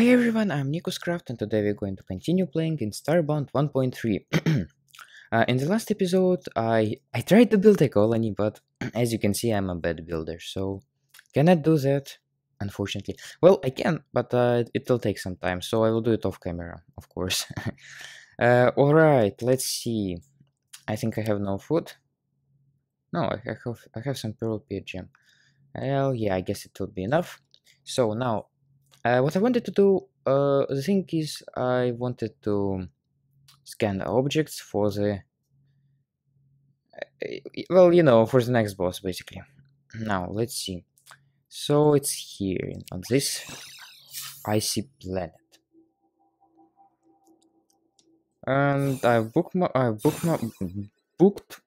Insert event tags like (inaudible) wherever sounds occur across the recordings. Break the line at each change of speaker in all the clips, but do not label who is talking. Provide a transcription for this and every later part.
Hi everyone, I'm Nikuscraft and today we're going to continue playing in Starbound 1.3. (clears throat) uh, in the last episode, I, I tried to build a colony, but (clears throat) as you can see, I'm a bad builder, so cannot do that, unfortunately. Well, I can, but uh, it will take some time, so I will do it off camera, of course. (laughs) uh, Alright, let's see. I think I have no food. No, I have, I have some pearl pea jam. Well, yeah, I guess it will be enough. So now uh, what I wanted to do, uh, the thing is, I wanted to scan objects for the, uh, well, you know, for the next boss, basically. Now, let's see. So it's here, on this icy planet. And I bookmark, I bookmark, booked,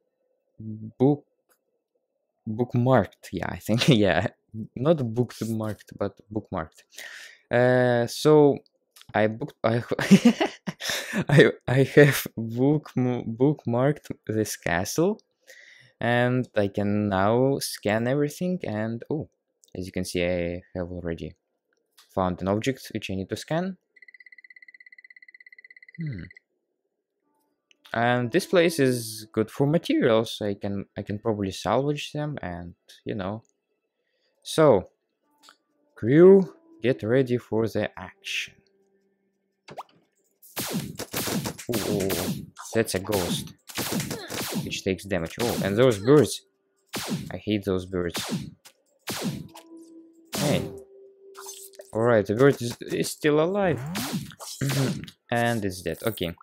book, bookmarked, yeah, I think, (laughs) yeah, not bookmarked, but bookmarked. Uh, so I booked. I (laughs) I I have book bookmarked this castle, and I can now scan everything. And oh, as you can see, I have already found an object which I need to scan. Hmm. And this place is good for materials. I can I can probably salvage them, and you know. So, crew Get ready for the action. Ooh, that's a ghost. Which takes damage. Oh, and those birds. I hate those birds. Hey. Alright, the bird is, is still alive. and it's dead. Okay.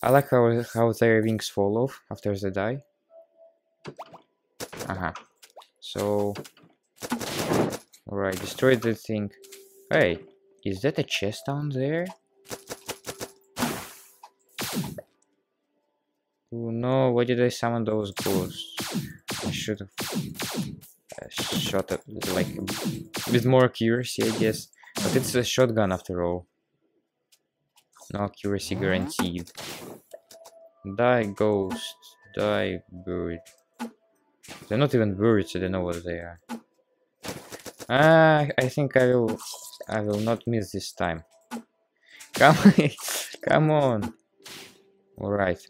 I like how, how their wings fall off after they die. Uh-huh. So... Alright, destroy the thing. Hey, is that a chest down there? Oh no, why did I summon those ghosts? I should have uh, shot it like with more accuracy, I guess. But it's a shotgun after all. No accuracy guaranteed. Die ghost, die bird. They're not even birds, I don't know what they are. Ah, I think I will I will not miss this time. Come, (laughs) come on. All right.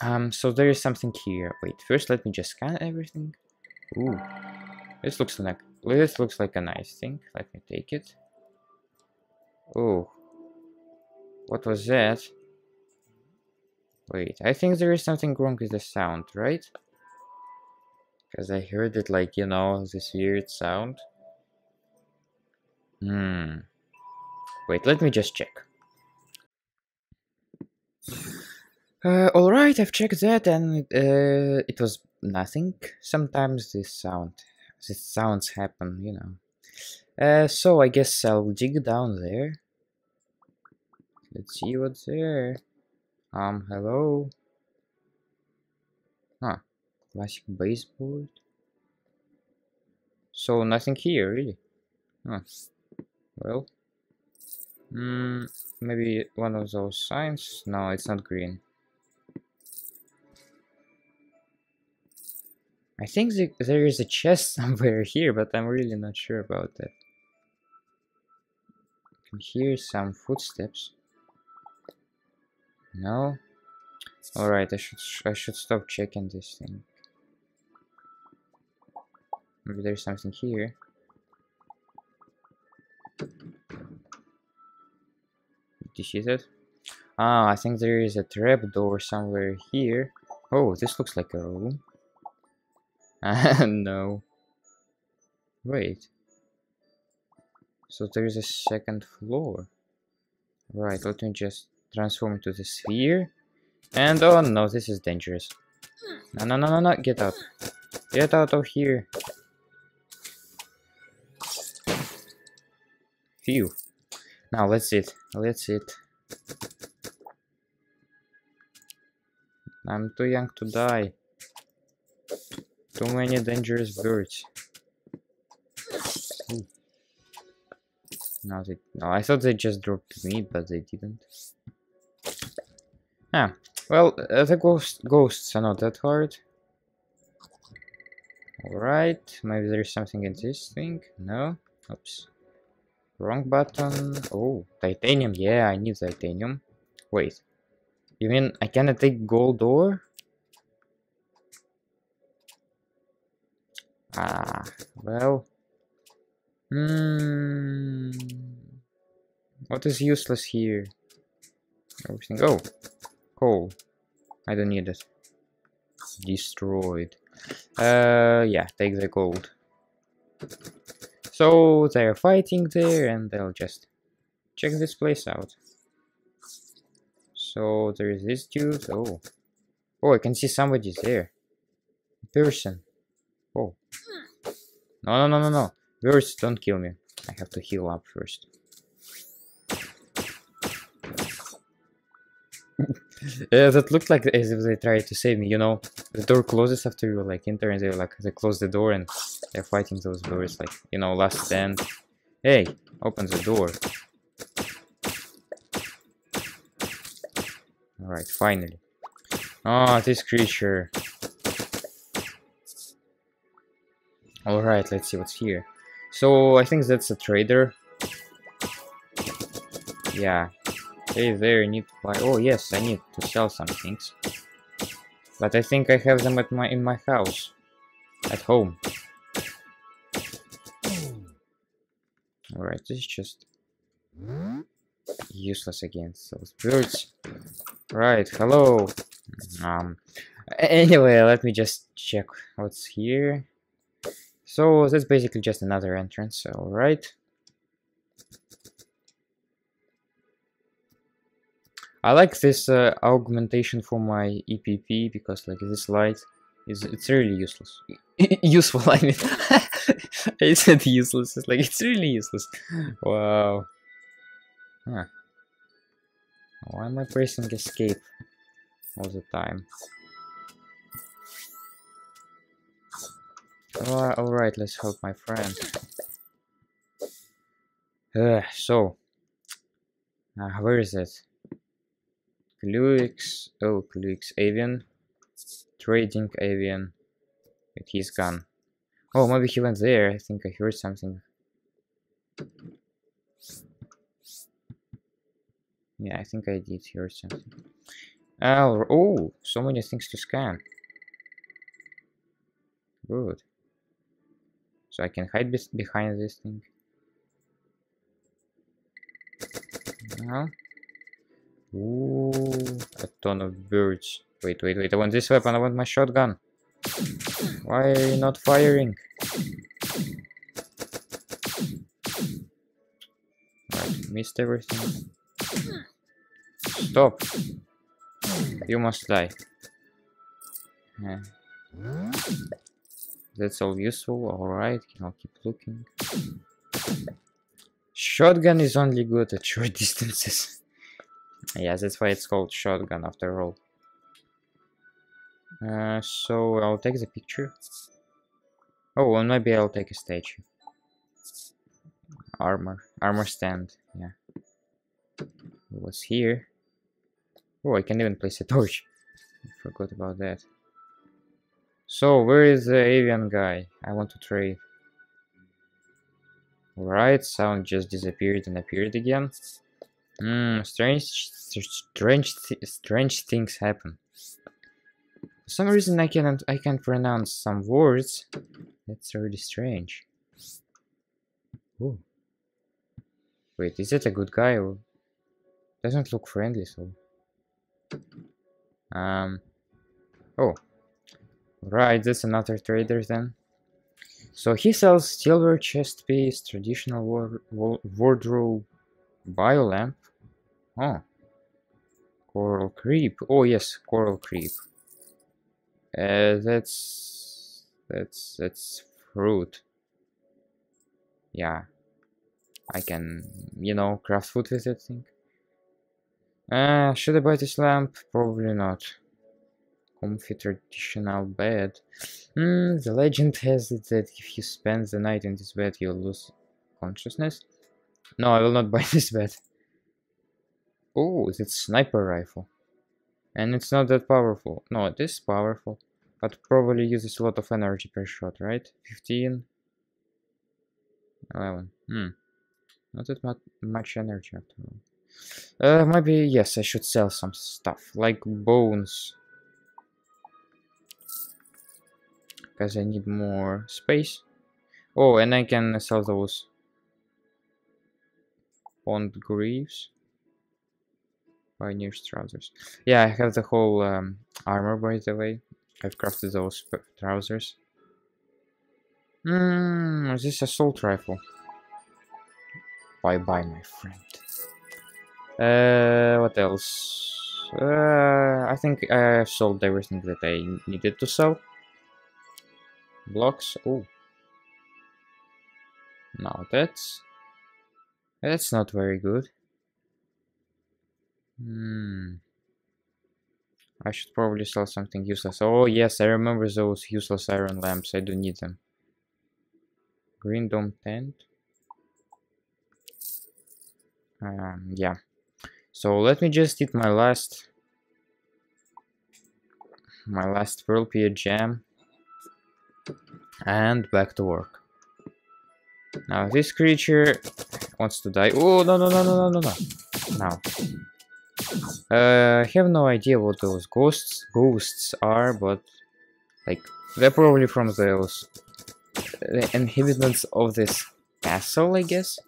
Um. So there is something here. Wait. First, let me just scan everything. Ooh. This looks like this looks like a nice thing. Let me take it. Oh. What was that? Wait. I think there is something wrong with the sound, right? Because I heard it like you know this weird sound. Hmm. Wait, let me just check. (sighs) Uh, Alright, I've checked that and uh, it was nothing. Sometimes this sound, these sounds happen, you know. Uh, so I guess I'll dig down there. Let's see what's there. Um, hello? Huh, classic baseboard. So nothing here, really. Huh. Well, mm, maybe one of those signs? No, it's not green. I think the, there is a chest (laughs) somewhere here, but I'm really not sure about that. I can hear some footsteps. No? Alright, I should I should stop checking this thing. Maybe there's something here. That? Ah, I think there is a trap door somewhere here. Oh, this looks like a room. (laughs) no. Wait. So there is a second floor. Right, let me just transform into the sphere. And oh no, this is dangerous. No, no, no, no, no, get out. Get out of here. Phew. Now let's it. Let's it. I'm too young to die. Too many dangerous birds. No, they, no, I thought they just dropped me, but they didn't. Ah, well, uh, the ghost, ghosts are not that hard. Alright, maybe there's something in this thing. No? Oops. Wrong button. Oh, titanium. Yeah, I need titanium. Wait. You mean I cannot take gold ore? Ah, well. Hmm. What is useless here? Everything. Oh, coal. I don't need it. Destroyed. Uh, yeah, take the gold. So they're fighting there, and they'll just check this place out. So there is this dude. Oh, oh, I can see somebody's there. Person. Oh. No, no, no, no, no. Birds, don't kill me. I have to heal up first. (laughs) yeah, that looked like as if they tried to save me, you know? The door closes after you like enter and they like they close the door and they're fighting those birds like, you know, last stand. Hey, open the door. Alright, finally. Oh, this creature. Alright, let's see what's here. So, I think that's a trader. Yeah. Hey there, need to buy... Oh, yes, I need to sell some things. But I think I have them at my in my house. At home. Alright, this is just... Useless against those birds. Right, hello. Um, anyway, let me just check what's here. So that's basically just another entrance, alright. I like this uh, augmentation for my EPP because like this light is it's really useless. (laughs) Useful, I mean. (laughs) I said useless, it's like it's really useless. Wow. Huh. Why am I pressing escape all the time? Alright, let's help my friend. Uh, so, uh, where is it? Cluix, oh, Cluix Avian. Trading Avian. with his gun. Oh, maybe he went there. I think I heard something. Yeah, I think I did hear something. Oh, oh, so many things to scan. Good. So I can hide behind this thing. No. Ooh, a ton of birds. Wait, wait, wait. I want this weapon. I want my shotgun. Why are you not firing? Right, missed everything. Stop. You must die. Yeah. That's all useful, alright, I'll keep looking. Shotgun is only good at short (laughs) distances. yeah, that's why it's called shotgun after all. Uh, so I'll take the picture. Oh, and maybe I'll take a statue. Armor. Armor stand, yeah. What's here? Oh, I can even place a (laughs) torch. I forgot about that. So, where is the avian guy? I want to trade. Right, sound just disappeared and appeared again. Hmm, strange, strange, strange things happen. For some reason I can't, I can't pronounce some words. That's really strange. Ooh. Wait, is it a good guy or doesn't look friendly? So, um, oh, Right, that's another trader then. So he sells silver chest piece, traditional war wardrobe, biolamp. Oh. Coral creep. Oh yes, coral creep. Uh, that's that's that's fruit. Yeah. I can, you know, craft food with that thing. Uh, should I buy this lamp? Probably not comfy traditional bed. Mm, the legend has it that if you spend the night in this bed, you'll lose consciousness. No, I will not (laughs) buy this bed. Oh, it's sniper rifle. And it's not that powerful. No, it is powerful. But probably uses a lot of energy per shot, right? 15? 11. Hmm. Not that much, much energy after all. Uh, maybe, yes, I should sell some stuff, like bones. Because I need more space. Oh, and I can sell those Pond Greaves. Pioneer's trousers. Yeah, I have the whole um, armor, by the way. I've crafted those trousers. Hmm, is this assault rifle? Bye bye, my friend. Uh, what else? Uh, I think I sold everything that I needed to sell. Blocks. Oh. Now that's that's not very good. Hmm. I should probably sell something useless. Oh yes, I remember those useless iron lamps. I do need them. Green dome tent. Um, yeah. So let me just eat my last my last pearl pea jam and back to work. Now this creature wants to die. Oh no no no no no no no! Now, uh, I have no idea what those ghosts ghosts are, but like they're probably from those the inhabitants of this castle, I guess.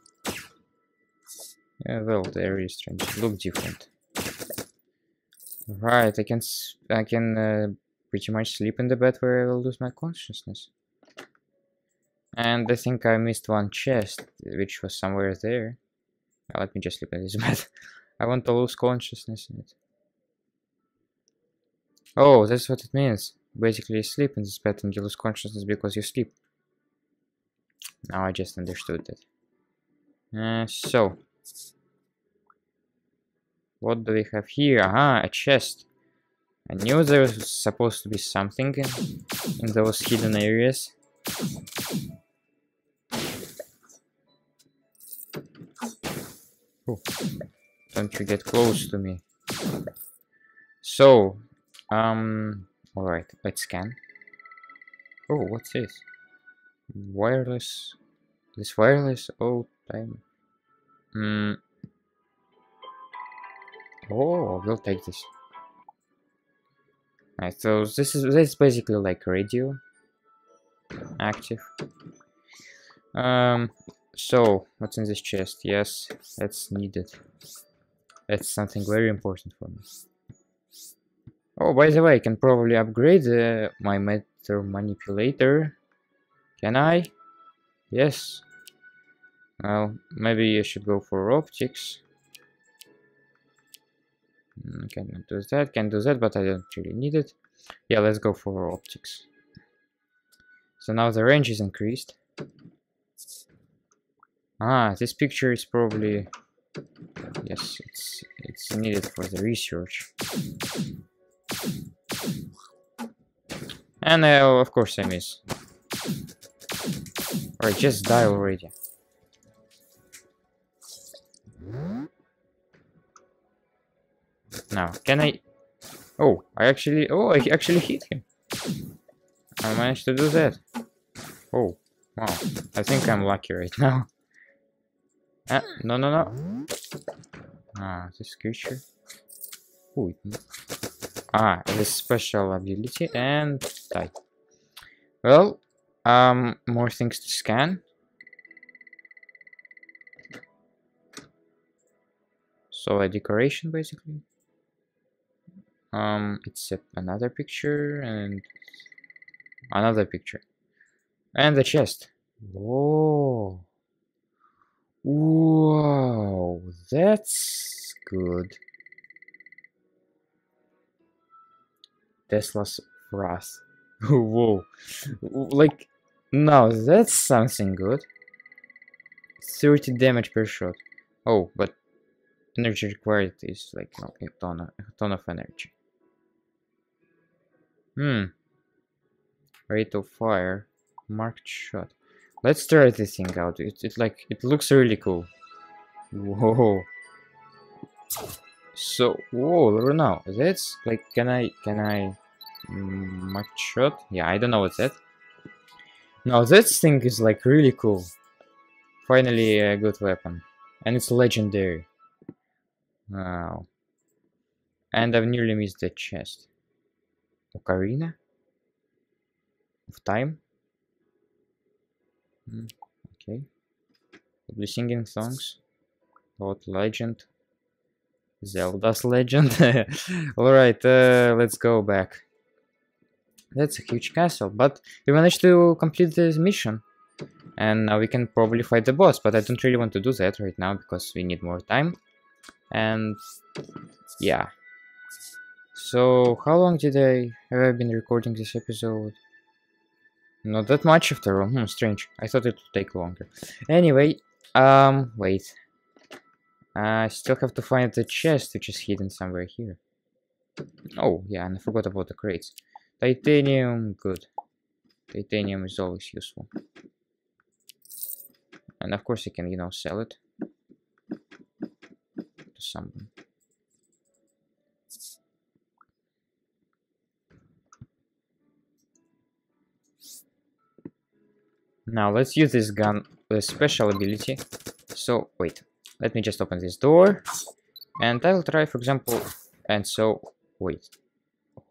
Yeah, well, they're really strange. Look different. Right, I can I can uh, pretty much sleep in the bed where I will lose my consciousness. And I think I missed one chest, which was somewhere there. Now let me just sleep in this (laughs) bed. I want to lose consciousness in it. Oh, that's what it means. Basically, you sleep in this bed and you lose consciousness because you sleep. Now I just understood that. Uh, so. What do we have here? Aha, a chest. I knew there was supposed to be something in, in those hidden areas. Oh, don't you get close to me. So, um, alright, let's scan. Oh, what's this? Wireless. This wireless old time. Hmm. Oh, we'll take this. Alright, so this is this is basically like radio active. Um, so, what's in this chest? Yes, that's needed. That's something very important for me. Oh, by the way, I can probably upgrade uh, my matter manipulator. Can I? Yes. Well, maybe I should go for optics. Mm, cannot do that, can do that, but I don't really need it. Yeah, let's go for optics. So now the range is increased. Ah, this picture is probably... Yes, it's, it's needed for the research. And uh, of course I miss. Alright, just die already. Now, can I... Oh, I actually... Oh, I actually hit him. I managed to do that. Oh, wow. I think I'm lucky right now. (laughs) Ah, no, no, no. Ah, this creature. Ooh. Ah, this special ability and die. Well, um, more things to scan. So a decoration basically. Um, it's a, another picture and another picture. And the chest. Whoa. Whoa, that's good. Tesla's wrath. (laughs) Whoa. Like, no, that's something good. 30 damage per shot. Oh, but energy required is like no, a ton of, a ton of energy. Hmm. Rate of fire. Marked shot. Let's try this thing out. It, it like it looks really cool. Whoa. So whoa, now that's like can I can I mm, shot? Yeah, I don't know what's that. Now this thing is like really cool. Finally a good weapon. And it's legendary. Wow. And I've nearly missed the chest. Ocarina? Of time? Mm, okay. We'll be singing songs about legend. Zelda's legend. (laughs) Alright, uh, let's go back. That's a huge castle, but we managed to complete this mission. And now we can probably fight the boss, but I don't really want to do that right now because we need more time. And yeah. So how long did I have I been recording this episode? Not that much after all. Hmm, strange. I thought it would take longer. Anyway, um, wait. I still have to find the chest, which is hidden somewhere here. Oh, yeah, and I forgot about the crates. Titanium, good. Titanium is always useful. And of course I can, you know, sell it to someone. Now let's use this gun, the special ability. So, wait, let me just open this door. And I'll try, for example, and so, wait.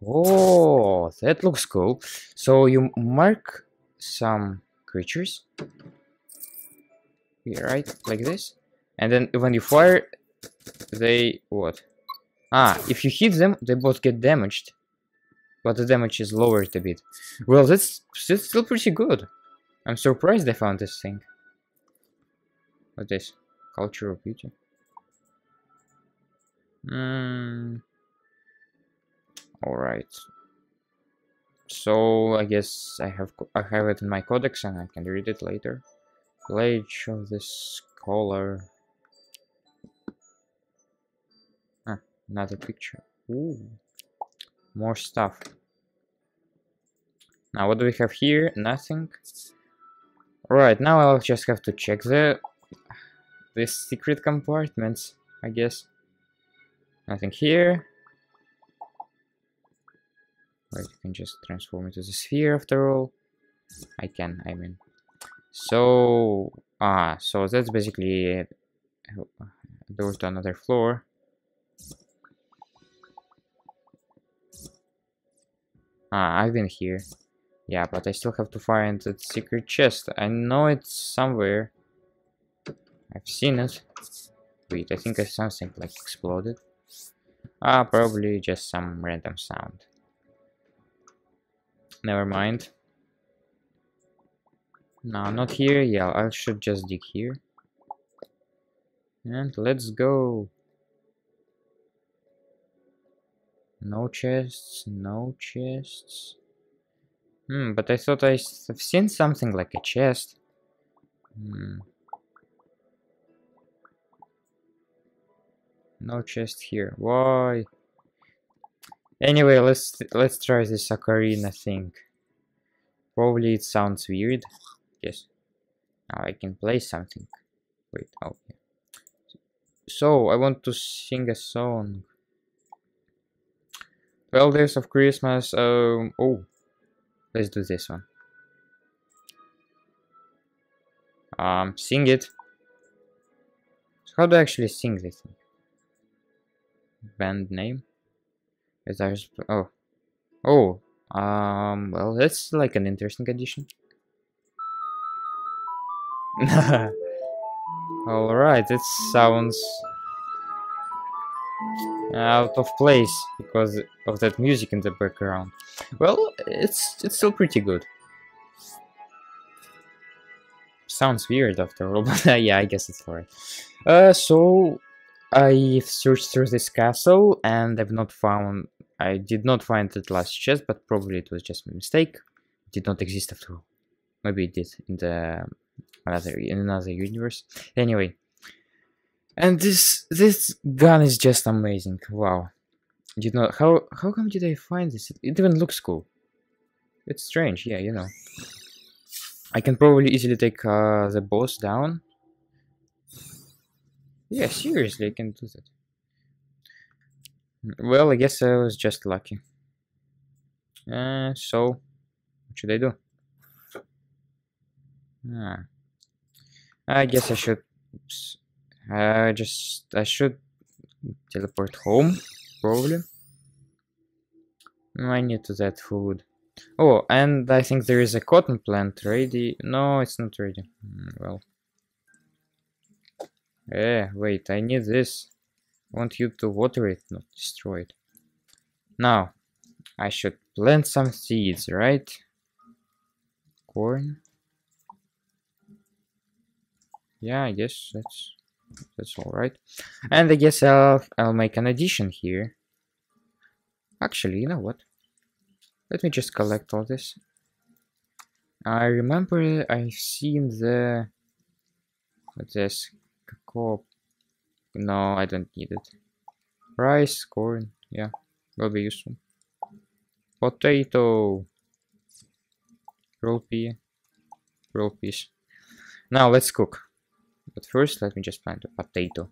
Oh, that looks cool. So you mark some creatures. Here, right? Like this. And then when you fire, they, what? Ah, if you hit them, they both get damaged. But the damage is lowered a bit. Well, that's, that's still pretty good. I'm surprised I found this thing. What is? Cultural beauty. Hmm. Alright. So I guess I have I have it in my codex and I can read it later. Blade of the scholar. Ah, another picture. Ooh. More stuff. Now what do we have here? Nothing. Alright, now I'll just have to check the the secret compartments, I guess. Nothing here. Right, you can just transform into the sphere after all. I can, I mean. So, ah, so that's basically it. Door to another floor. Ah, I've been here. Yeah, but I still have to find that secret chest. I know it's somewhere. I've seen it. Wait, I think something like exploded. Ah, probably just some random sound. Never mind. No, not here. Yeah, I should just dig here. And let's go. No chests, no chests. Hmm, but I thought I've seen something like a chest. Hmm. No chest here. Why? Anyway, let's let's try this ocarina thing. Probably it sounds weird. Yes. Now I can play something. Wait, oh yeah. So I want to sing a song. Twelve days of Christmas. Um. Oh, let's do this one. Um. Sing it. So how do I actually sing this thing? Band name. Is there? Oh. Oh. Um. Well, that's like an interesting addition. (laughs) Alright, it sounds out of place because of that music in the background. Well, it's it's still pretty good. Sounds weird after all, (laughs) but uh, yeah, I guess it's alright. Uh, so I've searched through this castle and I've not found. I did not find the last chest, but probably it was just a mistake. It did not exist after all. Maybe it did in the another in another universe. Anyway, and this this gun is just amazing. Wow, you know how how come did I find this? It, even looks cool. It's strange, yeah, you know. I can probably easily take uh, the boss down. Yeah, seriously, I can do that. Well, I guess I was just lucky. Uh, so, what should I do? Ah. I guess I should I just I should teleport home probably. I need to that food. Oh, and I think there is a cotton plant ready. No, it's not ready. Mm, well. Eh, wait, I need this. I want you to water it, not destroy it. Now, I should plant some seeds, right? Corn. Yeah, I guess that's that's all right. And I guess I'll I'll make an addition here. Actually, you know what? Let me just collect all this. I remember I've seen the what's this cocoa. No, I don't need it. Rice, corn, yeah, will be useful. Potato, roll pea, roll peas. Now let's cook. But first, let me just plant a potato,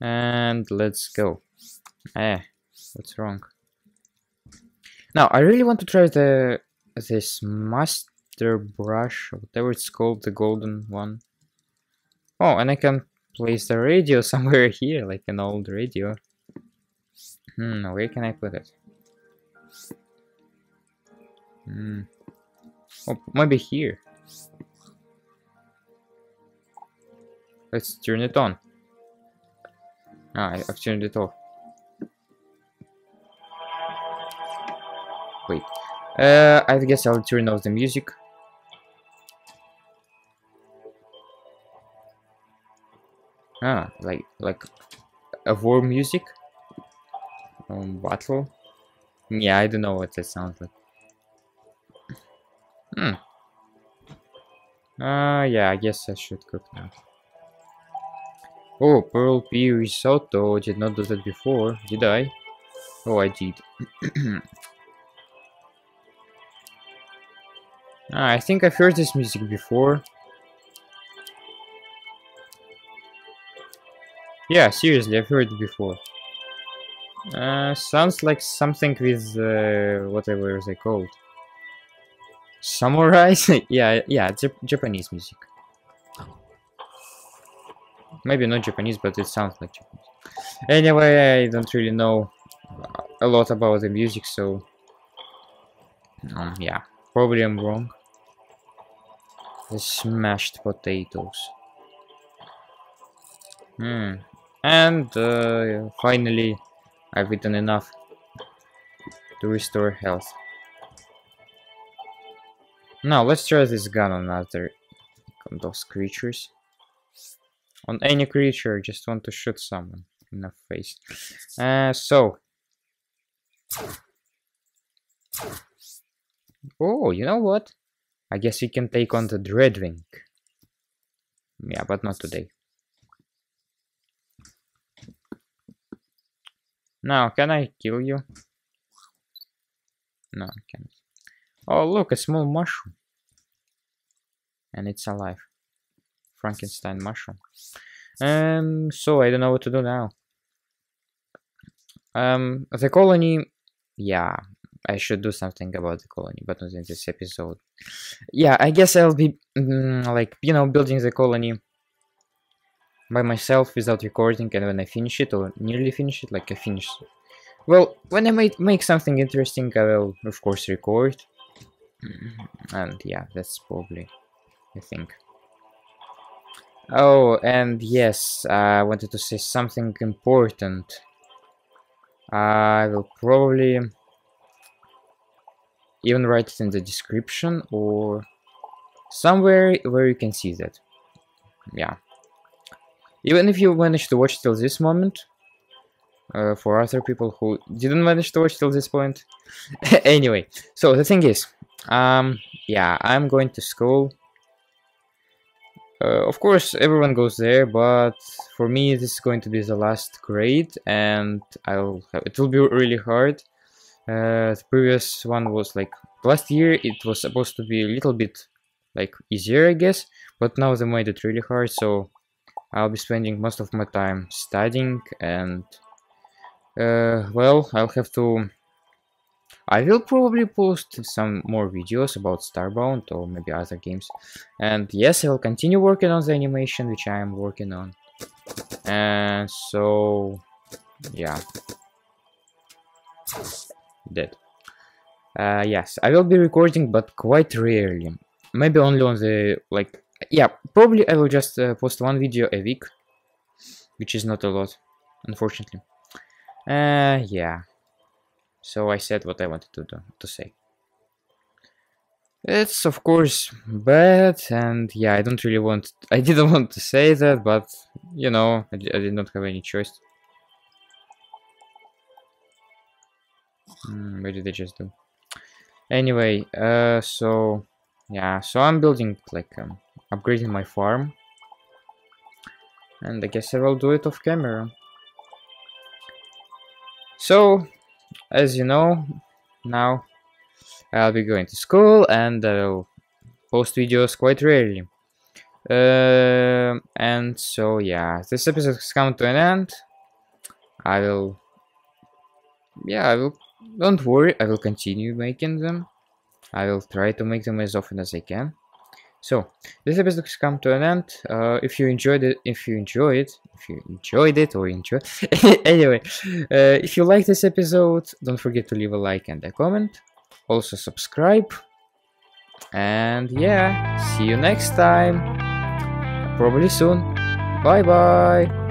and let's go. Eh, what's wrong? Now, I really want to try the this master brush, whatever it's called, the golden one. Oh, and I can place the radio (laughs) somewhere here, like an old radio. Hmm, where can I put it? Hmm. Oh, maybe here. Let's turn it on. Ah, I've turned it off. Wait. Uh, I guess I'll turn off the music. Ah, like like a war music. Um, battle. Yeah, I don't know what that sounds like. Hmm. Uh, yeah, I guess I should cook now. Oh, pearl pea risotto. Did not do that before, did I? Oh, I did. (clears throat) Ah, I think I've heard this music before. Yeah, seriously, I've heard it before. Uh, sounds like something with uh, whatever they called. Samurai? (laughs) yeah, yeah, Jap Japanese music. Maybe not Japanese, but it sounds like Japanese. Anyway, I don't really know a lot about the music, so um, yeah, probably I'm wrong. The smashed potatoes. Hmm. And uh, finally, I've eaten enough to restore health. Now let's try this gun on other those creatures. On any creature, just want to shoot someone in the face. Uh, so. Oh, you know what? I guess we can take on the Dreadwing. Yeah, but not today. Now, can I kill you? No, I can't. Oh, look, a small mushroom. And it's alive. Frankenstein mushroom. Um, so I don't know what to do now. Um, the colony, yeah, I should do something about the colony, but not in this episode. Yeah, I guess I'll be, mm, like, you know, building the colony by myself without recording, and when I finish it, or nearly finish it, like I finish... Well, when I might make something interesting, I will, of course, record. And yeah, that's probably, I think. Oh, and yes, I wanted to say something important. I will probably even write it in the description or somewhere where you can see that. Yeah. Even if you managed to watch till this moment, uh, for other people who didn't manage to watch till this point. (laughs) anyway, so the thing is, um, yeah, I'm going to school. Uh, of course, everyone goes there, but for me, this is going to be the last grade, and I'll have, it will be really hard. Uh, the previous one was like last year it was supposed to be a little bit like easier I guess but now they made it really hard so I'll be spending most of my time studying and uh, well I'll have to I will probably post some more videos about Starbound or maybe other games and yes I will continue working on the animation which I am working on And so, yeah. Dead. Uh, yes, I will be recording, but quite rarely. Maybe only on the, like, yeah, probably I will just uh, post one video a week, which is not a lot, unfortunately. Uh, yeah. So I said what I wanted to do, to say. It's of course bad, and yeah, I don't really want. (laughs) I didn't want to say that, but you know, I, I did not have any choice. Hmm, what did I just do? Anyway, uh, so yeah, so I'm building like um, upgrading my farm, and I guess I will do it off camera. So, as you know, now I'll be going to school and I'll post videos quite rarely. Uh, and so yeah, this episode has come to an end. I will, yeah, I will. Don't worry, I will continue making them. I will try to make them as often as I can. So this episode has come to an end. Uh, if you enjoyed it, if you enjoyed, it, if you enjoyed it or enjoyed, (laughs) anyway, uh, if you like this episode, don't forget to leave a like and a comment. Also subscribe. And yeah see you next time. Probably soon. Bye bye